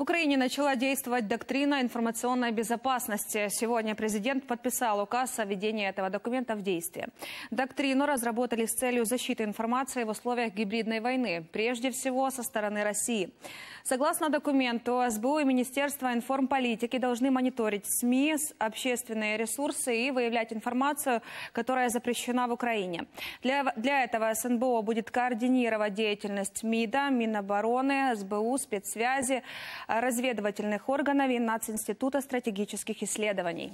Украине начала действовать доктрина информационной безопасности. Сегодня президент подписал указ о введении этого документа в действие. Доктрину разработали с целью защиты информации в условиях гибридной войны, прежде всего со стороны России. Согласно документу, СБУ и Министерство информполитики должны мониторить СМИ, общественные ресурсы и выявлять информацию, которая запрещена в Украине. Для, для этого СНБО будет координировать деятельность МИДа, Минобороны, СБУ, спецсвязи, разведывательных органов и Нацинститута стратегических исследований.